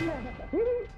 Yeah.